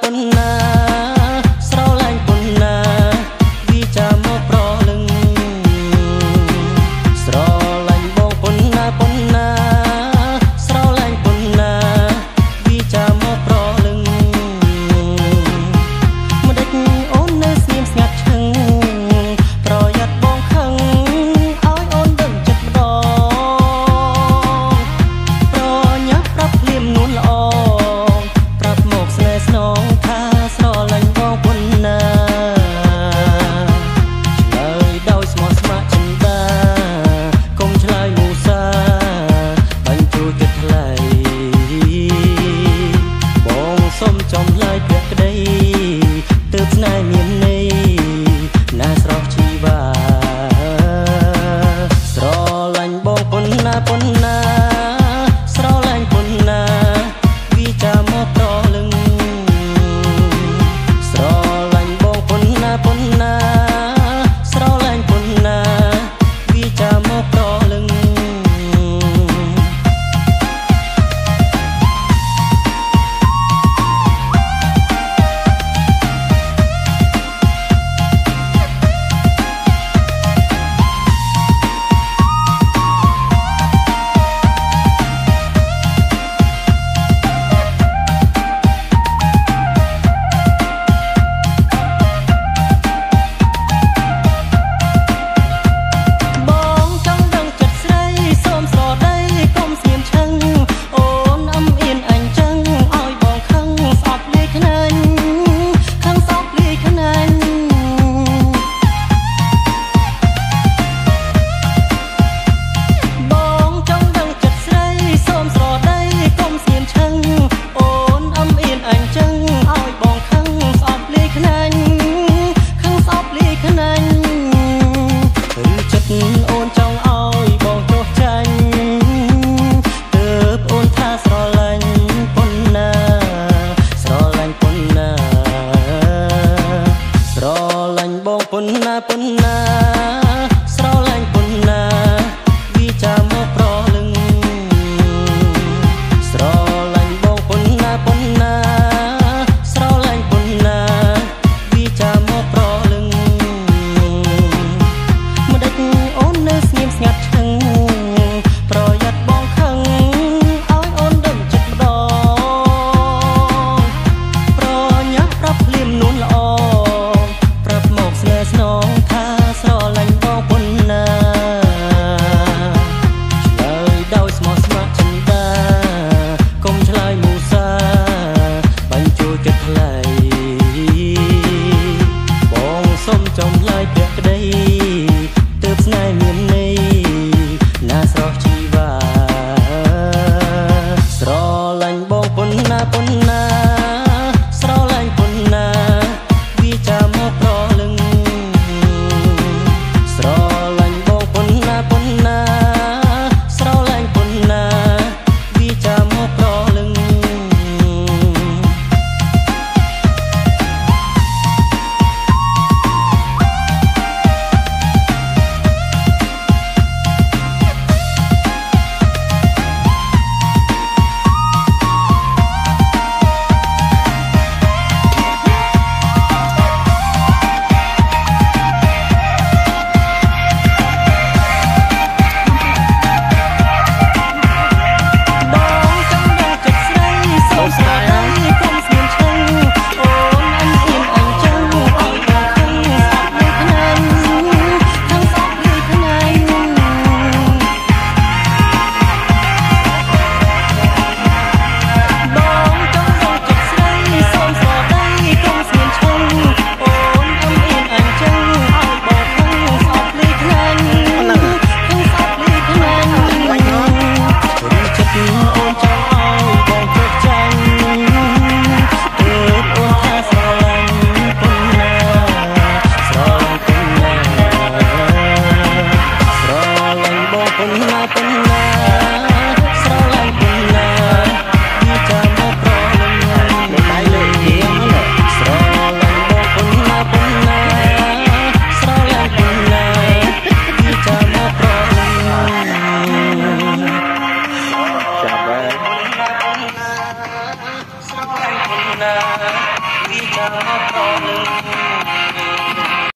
Ponna side.